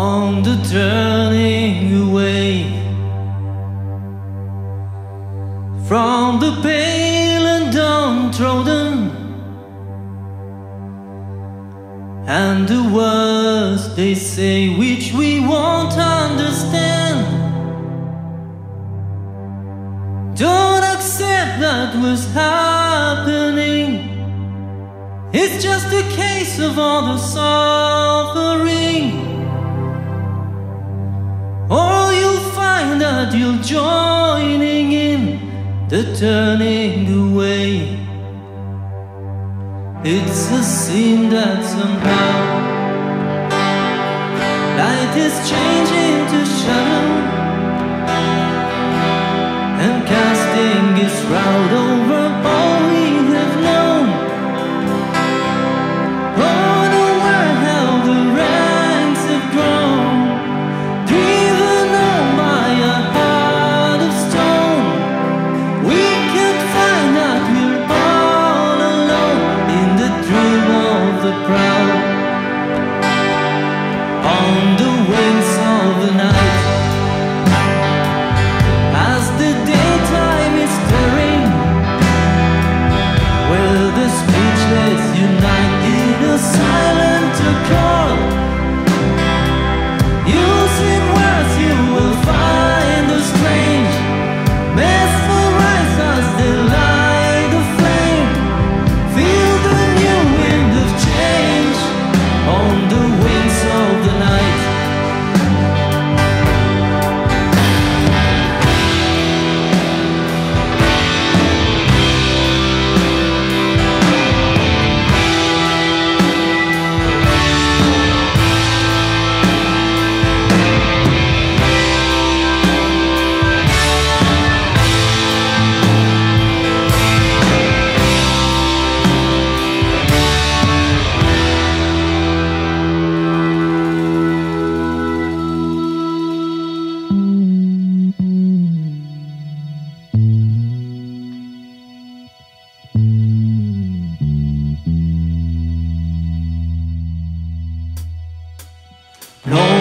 on the turning away from the pale and downtrodden and the words they say which we won't understand. Don't accept that was happening. It's just a case of all the suffering. Or you'll find that you're joining in the turning away. It's a sin that somehow light is changing. No.